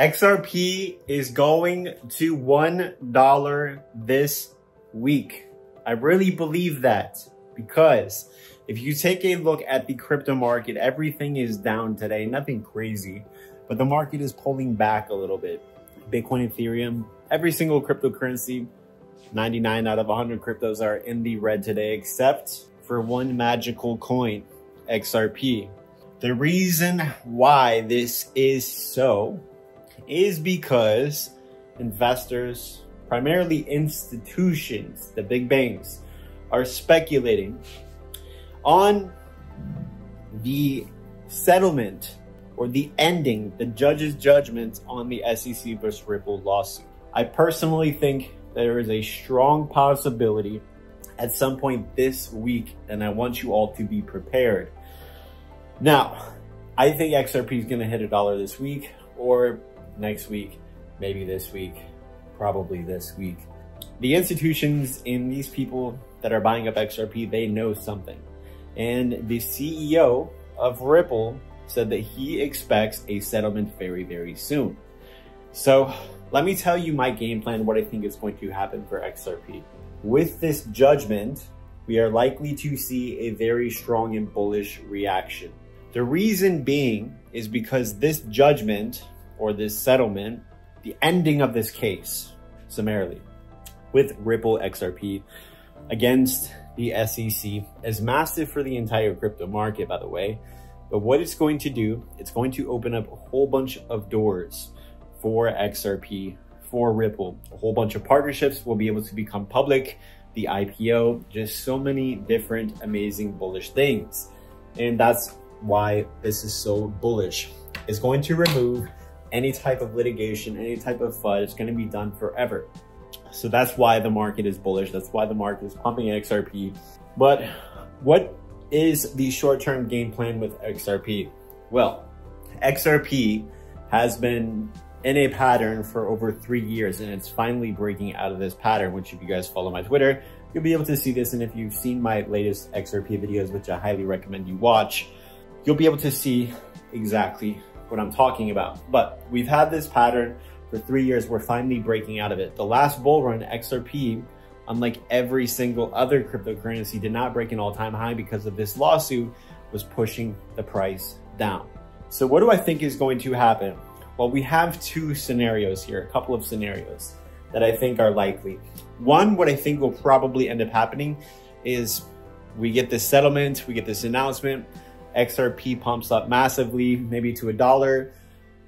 XRP is going to $1 this week. I really believe that because if you take a look at the crypto market, everything is down today, nothing crazy, but the market is pulling back a little bit. Bitcoin, Ethereum, every single cryptocurrency, 99 out of 100 cryptos are in the red today, except for one magical coin, XRP. The reason why this is so is because investors, primarily institutions, the big banks, are speculating on the settlement or the ending, the judge's judgment on the SEC versus Ripple lawsuit. I personally think there is a strong possibility at some point this week, and I want you all to be prepared. Now, I think XRP is going to hit a dollar this week or next week, maybe this week, probably this week. The institutions and these people that are buying up XRP, they know something. And the CEO of Ripple said that he expects a settlement very, very soon. So let me tell you my game plan, what I think is going to happen for XRP. With this judgment, we are likely to see a very strong and bullish reaction. The reason being is because this judgment or this settlement, the ending of this case, summarily, with Ripple XRP against the SEC is massive for the entire crypto market, by the way. But what it's going to do, it's going to open up a whole bunch of doors for XRP, for Ripple. A whole bunch of partnerships will be able to become public, the IPO, just so many different amazing bullish things. And that's why this is so bullish. It's going to remove any type of litigation, any type of FUD. It's going to be done forever. So that's why the market is bullish. That's why the market is pumping XRP. But what is the short-term game plan with XRP? Well, XRP has been in a pattern for over three years and it's finally breaking out of this pattern, which if you guys follow my Twitter, you'll be able to see this. And if you've seen my latest XRP videos, which I highly recommend you watch, you'll be able to see exactly what I'm talking about. But we've had this pattern for three years. We're finally breaking out of it. The last bull run, XRP, unlike every single other cryptocurrency, did not break an all-time high because of this lawsuit was pushing the price down. So what do I think is going to happen? Well, we have two scenarios here, a couple of scenarios that I think are likely. One, what I think will probably end up happening is we get this settlement, we get this announcement, XRP pumps up massively, maybe to a dollar.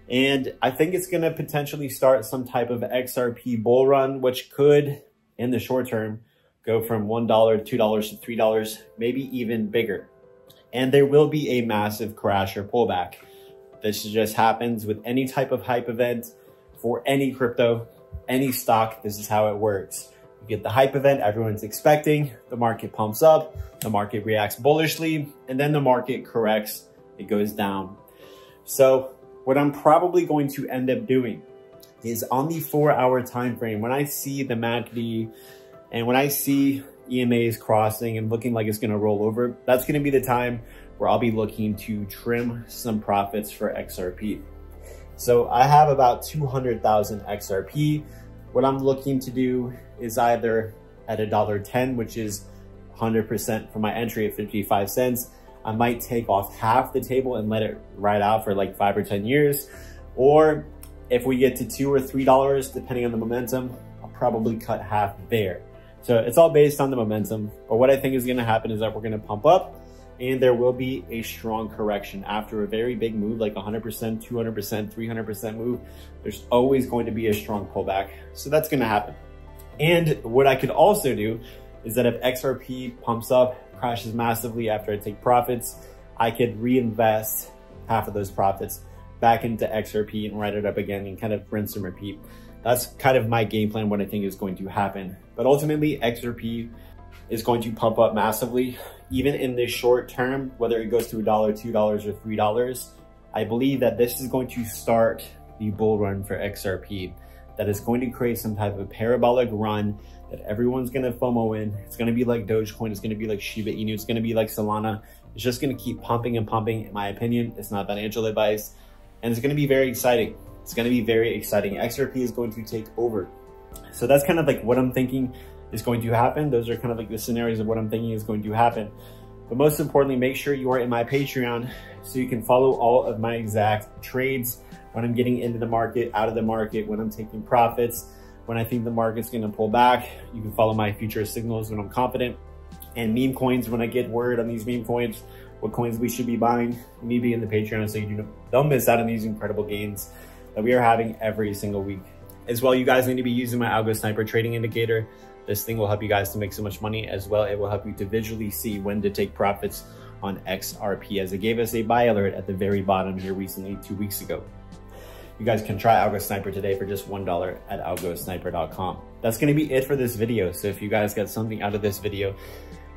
And I think it's going to potentially start some type of XRP bull run, which could, in the short term, go from $1, $2 to $3, maybe even bigger. And there will be a massive crash or pullback. This just happens with any type of hype event for any crypto, any stock. This is how it works. You get the hype event everyone's expecting, the market pumps up, the market reacts bullishly, and then the market corrects, it goes down. So what I'm probably going to end up doing is on the four hour time frame, when I see the MACD and when I see EMAs crossing and looking like it's gonna roll over, that's gonna be the time where I'll be looking to trim some profits for XRP. So I have about 200,000 XRP. What I'm looking to do is either at a dollar 10, which is 100% for my entry at 55 cents. I might take off half the table and let it ride out for like five or 10 years. Or if we get to two or $3, depending on the momentum, I'll probably cut half there. So it's all based on the momentum. But what I think is gonna happen is that we're gonna pump up and there will be a strong correction after a very big move like 100%, 200%, 300% move. There's always going to be a strong pullback. So that's going to happen. And what I could also do is that if XRP pumps up, crashes massively after I take profits, I could reinvest half of those profits back into XRP and write it up again and kind of rinse and repeat. That's kind of my game plan, what I think is going to happen. But ultimately, XRP is going to pump up massively, even in the short term, whether it goes to a dollar, two dollars, or three dollars. I believe that this is going to start the bull run for XRP. That is going to create some type of parabolic run that everyone's going to FOMO in. It's going to be like Dogecoin. It's going to be like Shiba Inu. It's going to be like Solana. It's just going to keep pumping and pumping. In my opinion, it's not financial advice. And it's going to be very exciting. It's going to be very exciting. XRP is going to take over. So that's kind of like what I'm thinking is going to happen. Those are kind of like the scenarios of what I'm thinking is going to happen. But most importantly, make sure you are in my Patreon so you can follow all of my exact trades when I'm getting into the market, out of the market, when I'm taking profits, when I think the market's gonna pull back. You can follow my future signals when I'm confident. And meme coins, when I get word on these meme coins, what coins we should be buying, me need to be in the Patreon so you don't miss out on these incredible gains that we are having every single week. As well, you guys need to be using my Algo Sniper trading indicator. This thing will help you guys to make so much money as well. It will help you to visually see when to take profits on XRP as it gave us a buy alert at the very bottom here recently, two weeks ago. You guys can try Algo Sniper today for just $1 at algosniper.com. That's gonna be it for this video. So if you guys got something out of this video,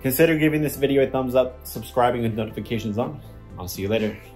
consider giving this video a thumbs up, subscribing with notifications on. I'll see you later.